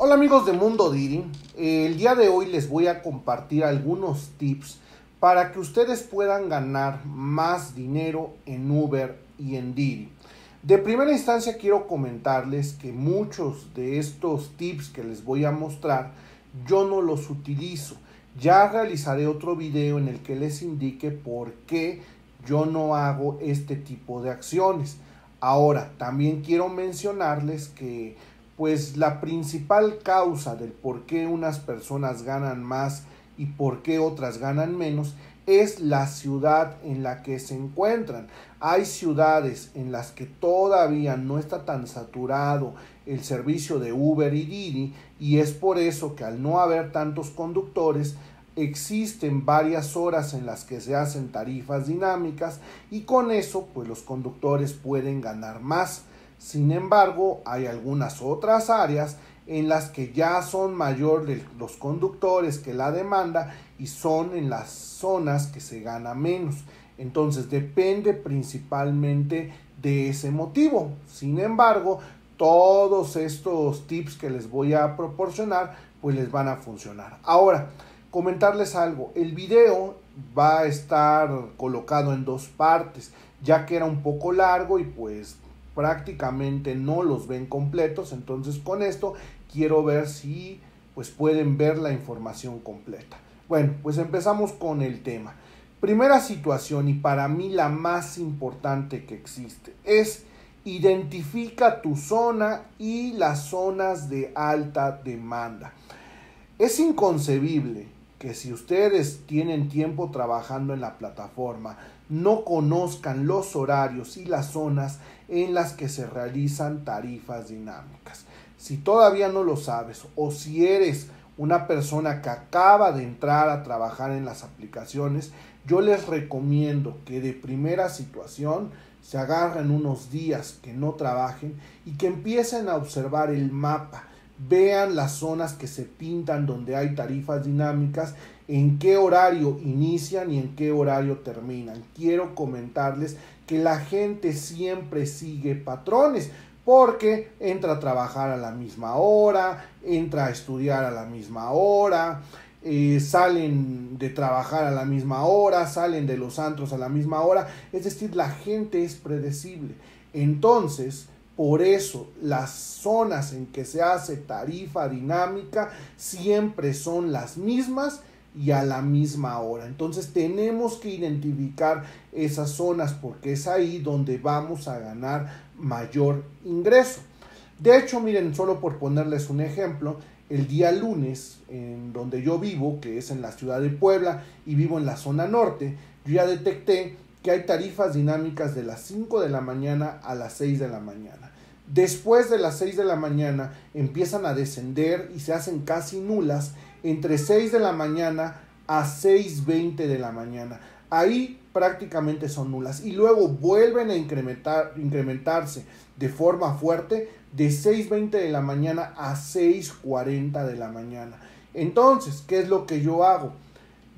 Hola amigos de Mundo Diri, el día de hoy les voy a compartir algunos tips para que ustedes puedan ganar más dinero en Uber y en Didi. De primera instancia quiero comentarles que muchos de estos tips que les voy a mostrar yo no los utilizo. Ya realizaré otro video en el que les indique por qué yo no hago este tipo de acciones. Ahora, también quiero mencionarles que pues la principal causa del por qué unas personas ganan más y por qué otras ganan menos es la ciudad en la que se encuentran. Hay ciudades en las que todavía no está tan saturado el servicio de Uber y Didi y es por eso que al no haber tantos conductores existen varias horas en las que se hacen tarifas dinámicas y con eso pues los conductores pueden ganar más. Sin embargo, hay algunas otras áreas en las que ya son mayores los conductores que la demanda y son en las zonas que se gana menos. Entonces depende principalmente de ese motivo. Sin embargo, todos estos tips que les voy a proporcionar pues les van a funcionar. Ahora, comentarles algo. El video va a estar colocado en dos partes, ya que era un poco largo y pues prácticamente no los ven completos, entonces con esto quiero ver si pues pueden ver la información completa. Bueno, pues empezamos con el tema. Primera situación y para mí la más importante que existe es identifica tu zona y las zonas de alta demanda. Es inconcebible que si ustedes tienen tiempo trabajando en la plataforma, no conozcan los horarios y las zonas en las que se realizan tarifas dinámicas. Si todavía no lo sabes o si eres una persona que acaba de entrar a trabajar en las aplicaciones, yo les recomiendo que de primera situación se agarren unos días que no trabajen y que empiecen a observar el mapa, vean las zonas que se pintan donde hay tarifas dinámicas en qué horario inician y en qué horario terminan. Quiero comentarles que la gente siempre sigue patrones porque entra a trabajar a la misma hora, entra a estudiar a la misma hora, eh, salen de trabajar a la misma hora, salen de los antros a la misma hora, es decir, la gente es predecible. Entonces, por eso las zonas en que se hace tarifa dinámica siempre son las mismas y a la misma hora. Entonces tenemos que identificar esas zonas porque es ahí donde vamos a ganar mayor ingreso. De hecho, miren, solo por ponerles un ejemplo, el día lunes, en donde yo vivo, que es en la ciudad de Puebla y vivo en la zona norte, yo ya detecté que hay tarifas dinámicas de las 5 de la mañana a las 6 de la mañana. Después de las 6 de la mañana empiezan a descender y se hacen casi nulas entre 6 de la mañana a 6.20 de la mañana. Ahí prácticamente son nulas y luego vuelven a incrementar, incrementarse de forma fuerte de 6.20 de la mañana a 6.40 de la mañana. Entonces, ¿qué es lo que yo hago?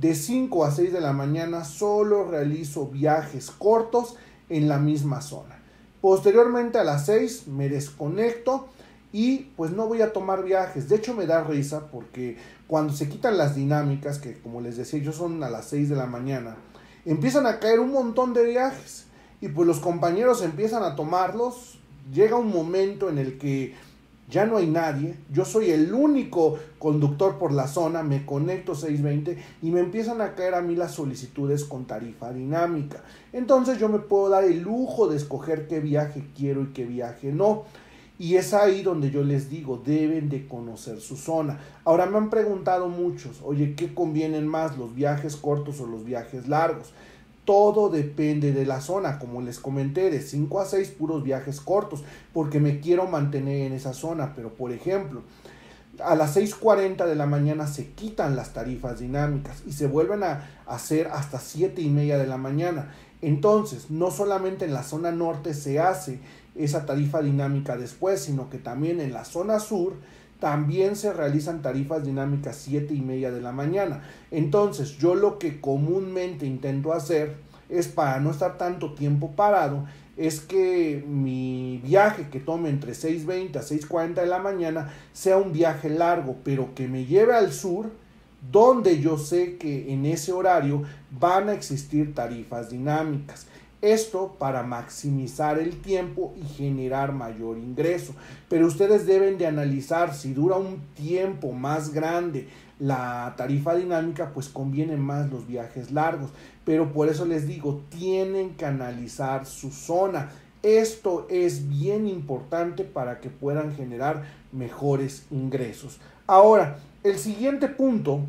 De 5 a 6 de la mañana solo realizo viajes cortos en la misma zona. Posteriormente a las 6 me desconecto y pues no voy a tomar viajes. De hecho me da risa porque cuando se quitan las dinámicas, que como les decía yo son a las 6 de la mañana, empiezan a caer un montón de viajes y pues los compañeros empiezan a tomarlos. Llega un momento en el que ya no hay nadie, yo soy el único conductor por la zona, me conecto 620 y me empiezan a caer a mí las solicitudes con tarifa dinámica. Entonces yo me puedo dar el lujo de escoger qué viaje quiero y qué viaje no. Y es ahí donde yo les digo, deben de conocer su zona. Ahora me han preguntado muchos, oye, ¿qué convienen más, los viajes cortos o los viajes largos? Todo depende de la zona, como les comenté, de 5 a 6 puros viajes cortos, porque me quiero mantener en esa zona. Pero, por ejemplo, a las 6.40 de la mañana se quitan las tarifas dinámicas y se vuelven a hacer hasta 7 y media de la mañana. Entonces, no solamente en la zona norte se hace esa tarifa dinámica después, sino que también en la zona sur también se realizan tarifas dinámicas 7 y media de la mañana. Entonces, yo lo que comúnmente intento hacer es para no estar tanto tiempo parado, es que mi viaje que tome entre 6.20 a 6.40 de la mañana sea un viaje largo, pero que me lleve al sur, donde yo sé que en ese horario van a existir tarifas dinámicas. Esto para maximizar el tiempo y generar mayor ingreso. Pero ustedes deben de analizar si dura un tiempo más grande la tarifa dinámica, pues conviene más los viajes largos. Pero por eso les digo, tienen que analizar su zona. Esto es bien importante para que puedan generar mejores ingresos. Ahora, el siguiente punto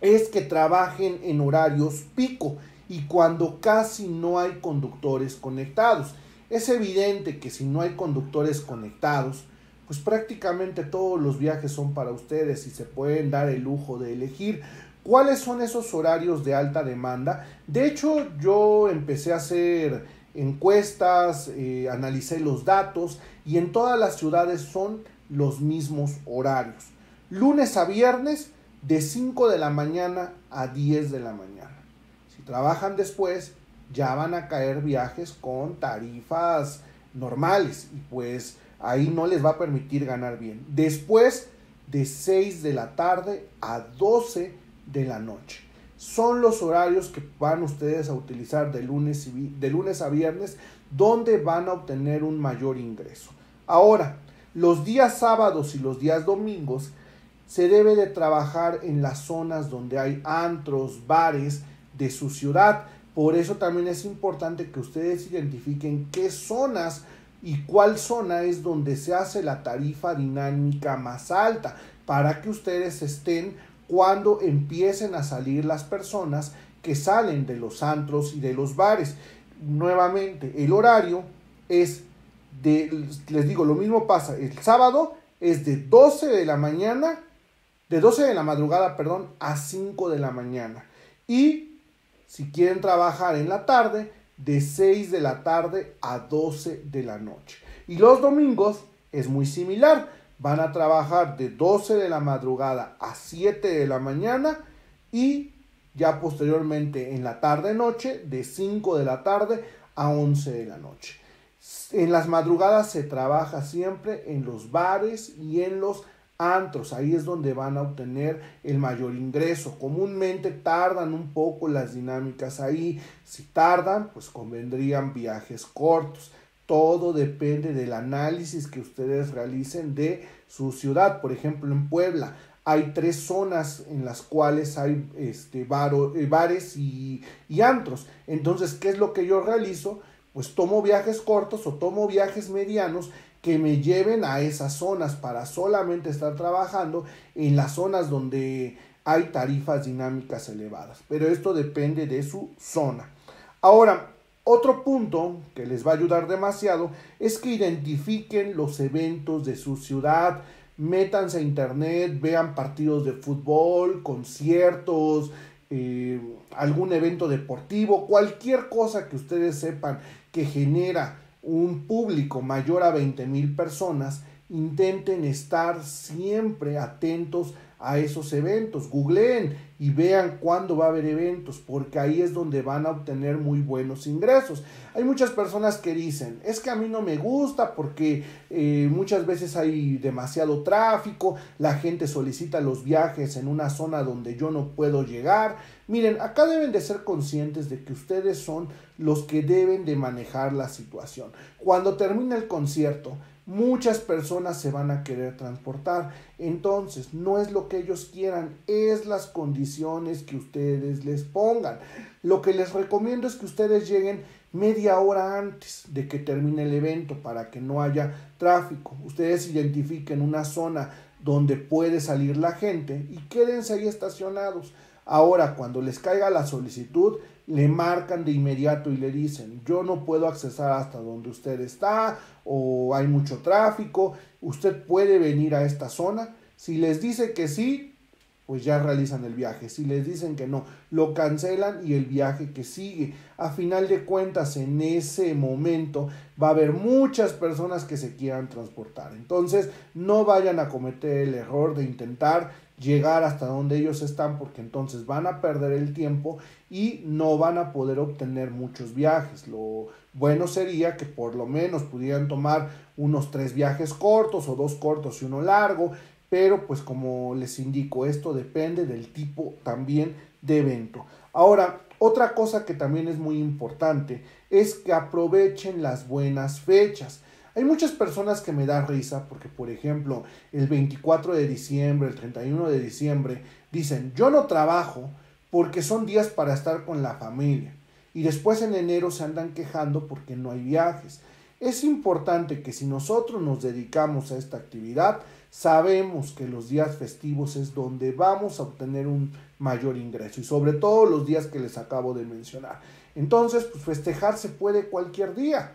es que trabajen en horarios pico y cuando casi no hay conductores conectados. Es evidente que si no hay conductores conectados, pues prácticamente todos los viajes son para ustedes y se pueden dar el lujo de elegir cuáles son esos horarios de alta demanda. De hecho, yo empecé a hacer encuestas, eh, analicé los datos y en todas las ciudades son los mismos horarios. Lunes a viernes de 5 de la mañana a 10 de la mañana trabajan después, ya van a caer viajes con tarifas normales y pues ahí no les va a permitir ganar bien. Después de 6 de la tarde a 12 de la noche. Son los horarios que van ustedes a utilizar de lunes, de lunes a viernes donde van a obtener un mayor ingreso. Ahora, los días sábados y los días domingos se debe de trabajar en las zonas donde hay antros, bares, de su ciudad. Por eso también es importante que ustedes identifiquen qué zonas y cuál zona es donde se hace la tarifa dinámica más alta para que ustedes estén cuando empiecen a salir las personas que salen de los antros y de los bares. Nuevamente, el horario es de, les digo, lo mismo pasa, el sábado es de 12 de la mañana, de 12 de la madrugada, perdón, a 5 de la mañana. Y si quieren trabajar en la tarde, de 6 de la tarde a 12 de la noche. Y los domingos es muy similar. Van a trabajar de 12 de la madrugada a 7 de la mañana y ya posteriormente en la tarde noche de 5 de la tarde a 11 de la noche. En las madrugadas se trabaja siempre en los bares y en los antros, ahí es donde van a obtener el mayor ingreso. Comúnmente tardan un poco las dinámicas ahí, si tardan, pues convendrían viajes cortos. Todo depende del análisis que ustedes realicen de su ciudad. Por ejemplo, en Puebla hay tres zonas en las cuales hay este, eh, bares y, y antros. Entonces, ¿qué es lo que yo realizo? Pues tomo viajes cortos o tomo viajes medianos que me lleven a esas zonas para solamente estar trabajando en las zonas donde hay tarifas dinámicas elevadas. Pero esto depende de su zona. Ahora, otro punto que les va a ayudar demasiado es que identifiquen los eventos de su ciudad, métanse a internet, vean partidos de fútbol, conciertos, eh, algún evento deportivo, cualquier cosa que ustedes sepan que genera un público mayor a 20 mil personas, intenten estar siempre atentos a esos eventos. Googleen y vean cuándo va a haber eventos, porque ahí es donde van a obtener muy buenos ingresos. Hay muchas personas que dicen, es que a mí no me gusta porque eh, muchas veces hay demasiado tráfico, la gente solicita los viajes en una zona donde yo no puedo llegar. Miren, acá deben de ser conscientes de que ustedes son los que deben de manejar la situación. Cuando termina el concierto, muchas personas se van a querer transportar. Entonces, no es lo que ellos quieran, es las condiciones que ustedes les pongan. Lo que les recomiendo es que ustedes lleguen media hora antes de que termine el evento para que no haya tráfico. Ustedes identifiquen una zona donde puede salir la gente y quédense ahí estacionados. Ahora, cuando les caiga la solicitud, le marcan de inmediato y le dicen, yo no puedo accesar hasta donde usted está o hay mucho tráfico, usted puede venir a esta zona. Si les dice que sí, pues ya realizan el viaje. Si les dicen que no, lo cancelan y el viaje que sigue. A final de cuentas, en ese momento va a haber muchas personas que se quieran transportar. Entonces, no vayan a cometer el error de intentar llegar hasta donde ellos están porque entonces van a perder el tiempo y no van a poder obtener muchos viajes. Lo bueno sería que por lo menos pudieran tomar unos tres viajes cortos o dos cortos y uno largo, pero pues como les indico, esto depende del tipo también de evento. Ahora, otra cosa que también es muy importante es que aprovechen las buenas fechas. Hay muchas personas que me da risa porque, por ejemplo, el 24 de diciembre, el 31 de diciembre, dicen, yo no trabajo porque son días para estar con la familia. Y después en enero se andan quejando porque no hay viajes. Es importante que si nosotros nos dedicamos a esta actividad, sabemos que los días festivos es donde vamos a obtener un mayor ingreso y sobre todo los días que les acabo de mencionar. Entonces, pues festejar se puede cualquier día,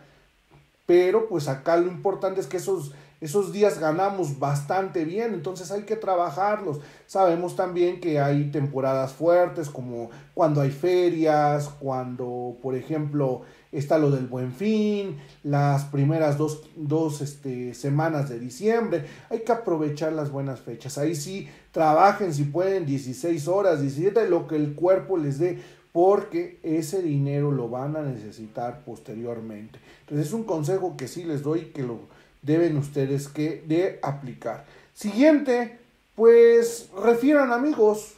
pero pues acá lo importante es que esos esos días ganamos bastante bien, entonces hay que trabajarlos. Sabemos también que hay temporadas fuertes como cuando hay ferias, cuando por ejemplo está lo del buen fin, las primeras dos, dos este, semanas de diciembre. Hay que aprovechar las buenas fechas. Ahí sí, trabajen si pueden 16 horas, 17, lo que el cuerpo les dé, porque ese dinero lo van a necesitar posteriormente. Entonces es un consejo que sí les doy que lo deben ustedes que de aplicar. Siguiente, pues refieran amigos,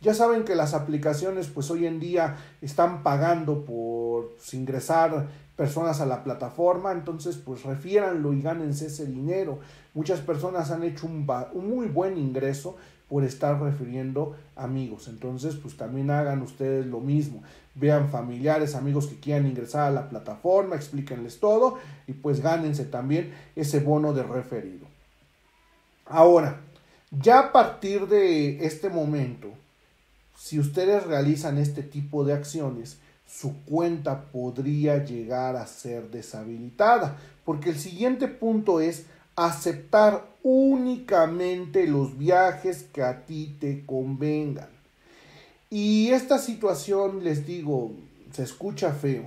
ya saben que las aplicaciones pues hoy en día están pagando por ingresar personas a la plataforma, entonces pues refiéranlo y gánense ese dinero. Muchas personas han hecho un, un muy buen ingreso por estar refiriendo amigos. Entonces, pues también hagan ustedes lo mismo. Vean familiares, amigos que quieran ingresar a la plataforma, explíquenles todo y pues gánense también ese bono de referido. Ahora, ya a partir de este momento, si ustedes realizan este tipo de acciones, su cuenta podría llegar a ser deshabilitada, porque el siguiente punto es aceptar únicamente los viajes que a ti te convengan. Y esta situación, les digo, se escucha feo,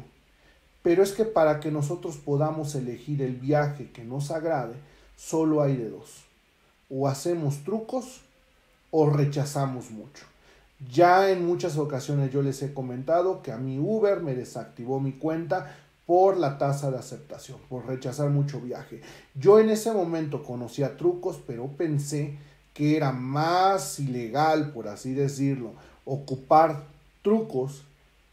pero es que para que nosotros podamos elegir el viaje que nos agrade, solo hay de dos. O hacemos trucos o rechazamos mucho. Ya en muchas ocasiones yo les he comentado que a mi Uber me desactivó mi cuenta por la tasa de aceptación, por rechazar mucho viaje. Yo en ese momento conocía trucos, pero pensé que era más ilegal, por así decirlo, ocupar trucos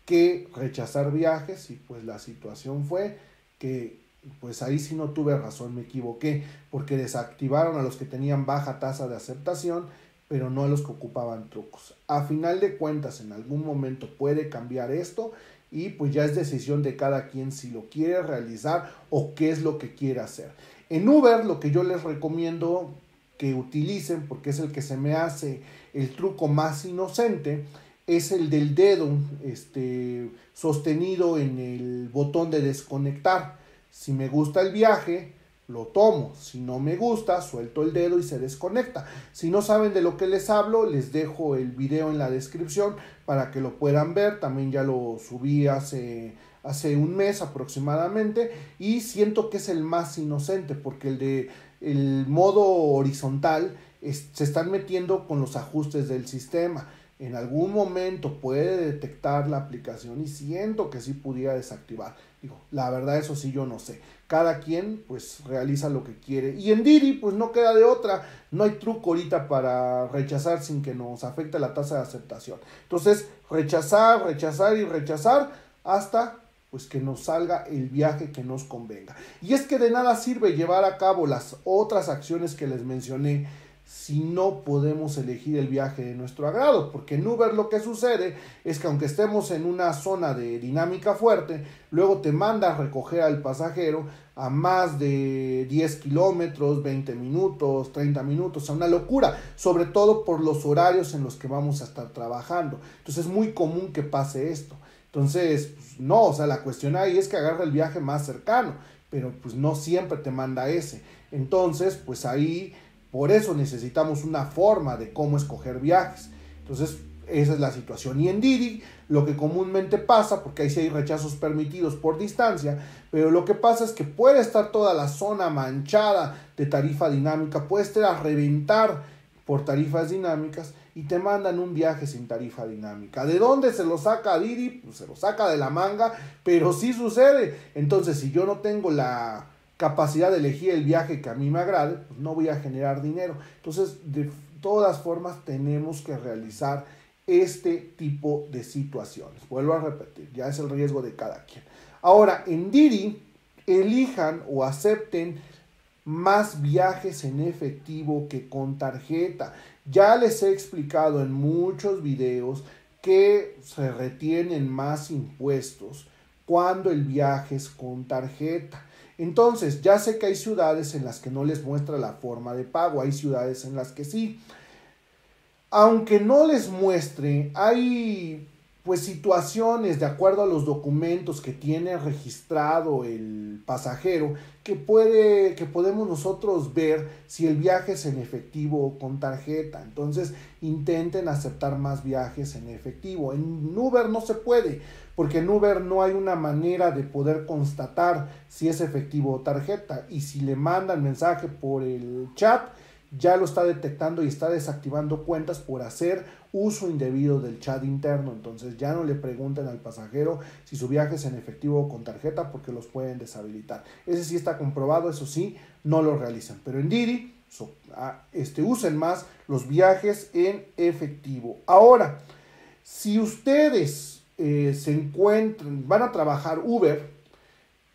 que rechazar viajes y pues la situación fue que pues ahí sí no tuve razón, me equivoqué, porque desactivaron a los que tenían baja tasa de aceptación pero no a los que ocupaban trucos. A final de cuentas, en algún momento puede cambiar esto y pues ya es decisión de cada quien si lo quiere realizar o qué es lo que quiere hacer. En Uber lo que yo les recomiendo que utilicen, porque es el que se me hace el truco más inocente, es el del dedo este, sostenido en el botón de desconectar. Si me gusta el viaje, lo tomo. Si no me gusta, suelto el dedo y se desconecta. Si no saben de lo que les hablo, les dejo el video en la descripción para que lo puedan ver. También ya lo subí hace, hace un mes aproximadamente y siento que es el más inocente porque el de el modo horizontal se están metiendo con los ajustes del sistema. En algún momento puede detectar la aplicación y siento que sí pudiera desactivar. Digo, la verdad eso sí yo no sé cada quien pues realiza lo que quiere. Y en Didi pues no queda de otra, no hay truco ahorita para rechazar sin que nos afecte la tasa de aceptación. Entonces, rechazar, rechazar y rechazar hasta pues que nos salga el viaje que nos convenga. Y es que de nada sirve llevar a cabo las otras acciones que les mencioné si no podemos elegir el viaje de nuestro agrado, porque en Uber lo que sucede es que aunque estemos en una zona de dinámica fuerte, luego te manda a recoger al pasajero a más de 10 kilómetros, 20 minutos, 30 minutos, sea, una locura, sobre todo por los horarios en los que vamos a estar trabajando. Entonces es muy común que pase esto. Entonces, pues, no, o sea, la cuestión ahí es que agarra el viaje más cercano, pero pues no siempre te manda ese. Entonces, pues ahí por eso necesitamos una forma de cómo escoger viajes. Entonces, esa es la situación. Y en Didi, lo que comúnmente pasa, porque ahí sí hay rechazos permitidos por distancia, pero lo que pasa es que puede estar toda la zona manchada de tarifa dinámica, puede estar a reventar por tarifas dinámicas y te mandan un viaje sin tarifa dinámica. ¿De dónde se lo saca Didi? Pues se lo saca de la manga, pero sí sucede. Entonces, si yo no tengo la capacidad de elegir el viaje que a mí me agrade, pues no voy a generar dinero. Entonces, de todas formas, tenemos que realizar este tipo de situaciones. Vuelvo a repetir, ya es el riesgo de cada quien. Ahora, en Didi, elijan o acepten más viajes en efectivo que con tarjeta. Ya les he explicado en muchos videos que se retienen más impuestos cuando el viaje es con tarjeta. Entonces, ya sé que hay ciudades en las que no les muestra la forma de pago, hay ciudades en las que sí. Aunque no les muestre, hay pues situaciones de acuerdo a los documentos que tiene registrado el pasajero que puede que podemos nosotros ver si el viaje es en efectivo o con tarjeta. Entonces, intenten aceptar más viajes en efectivo. En Uber no se puede, porque en Uber no hay una manera de poder constatar si es efectivo o tarjeta y si le mandan mensaje por el chat ya lo está detectando y está desactivando cuentas por hacer uso indebido del chat interno. Entonces ya no le pregunten al pasajero si su viaje es en efectivo o con tarjeta porque los pueden deshabilitar. Ese sí está comprobado, eso sí, no lo realizan. Pero en Didi, ah, este, usen más los viajes en efectivo. Ahora, si ustedes eh, se encuentran, van a trabajar Uber,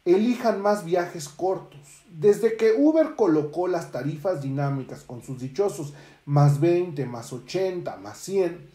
elijan más viajes cortos. Desde que Uber colocó las tarifas dinámicas con sus dichosos más 20, más 80, más 100,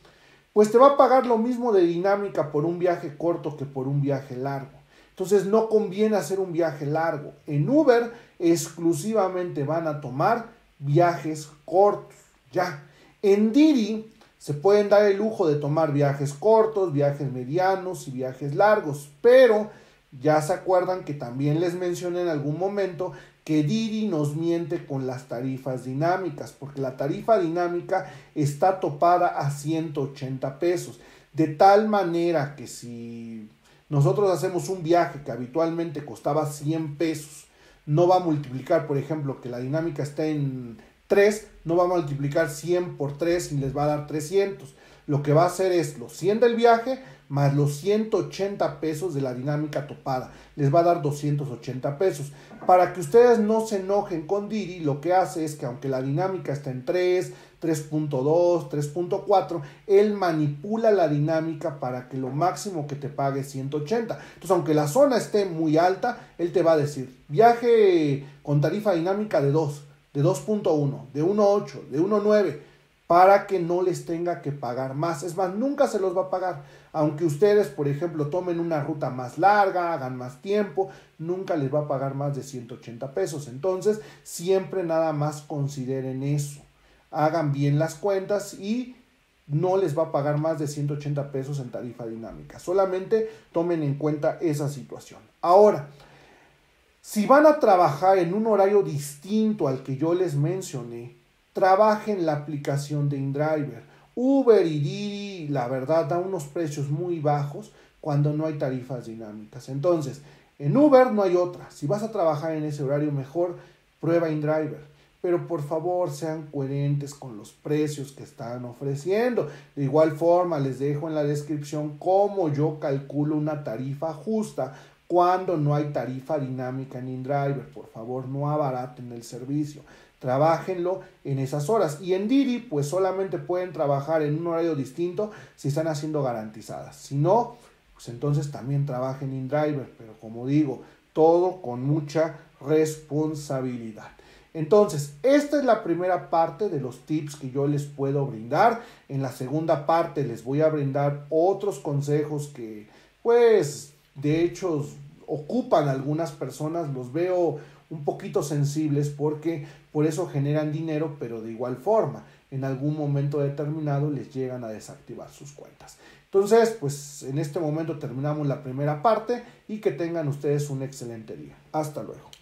pues te va a pagar lo mismo de dinámica por un viaje corto que por un viaje largo. Entonces no conviene hacer un viaje largo. En Uber exclusivamente van a tomar viajes cortos. Ya. En Didi se pueden dar el lujo de tomar viajes cortos, viajes medianos y viajes largos, pero ya se acuerdan que también les mencioné en algún momento que Didi nos miente con las tarifas dinámicas, porque la tarifa dinámica está topada a 180 pesos, de tal manera que si nosotros hacemos un viaje que habitualmente costaba 100 pesos, no va a multiplicar, por ejemplo, que la dinámica está en 3, no va a multiplicar 100 por 3 y les va a dar 300. Lo que va a hacer es los 100 del viaje más los 180 pesos de la dinámica topada. Les va a dar 280 pesos. Para que ustedes no se enojen con Didi, lo que hace es que aunque la dinámica está en 3, 3.2, 3.4, él manipula la dinámica para que lo máximo que te pague es 180. Entonces, aunque la zona esté muy alta, él te va a decir, viaje con tarifa dinámica de 2, de 2.1, de 1.8, de 1.9 para que no les tenga que pagar más. Es más, nunca se los va a pagar. Aunque ustedes, por ejemplo, tomen una ruta más larga, hagan más tiempo, nunca les va a pagar más de 180 pesos. Entonces, siempre nada más consideren eso. Hagan bien las cuentas y no les va a pagar más de 180 pesos en tarifa dinámica. Solamente tomen en cuenta esa situación. Ahora, si van a trabajar en un horario distinto al que yo les mencioné, trabajen la aplicación de InDriver. Uber y Didi, la verdad, dan unos precios muy bajos cuando no hay tarifas dinámicas. Entonces, en Uber no hay otra. Si vas a trabajar en ese horario mejor, prueba InDriver. Pero por favor sean coherentes con los precios que están ofreciendo. De igual forma, les dejo en la descripción cómo yo calculo una tarifa justa cuando no hay tarifa dinámica en InDriver. Por favor, no abaraten el servicio trabajenlo en esas horas. Y en Didi, pues solamente pueden trabajar en un horario distinto si están haciendo garantizadas. Si no, pues entonces también trabajen en driver, pero como digo, todo con mucha responsabilidad. Entonces, esta es la primera parte de los tips que yo les puedo brindar. En la segunda parte les voy a brindar otros consejos que, pues, de hecho, ocupan algunas personas. Los veo un poquito sensibles porque por eso generan dinero, pero de igual forma, en algún momento determinado les llegan a desactivar sus cuentas. Entonces, pues en este momento terminamos la primera parte y que tengan ustedes un excelente día. Hasta luego.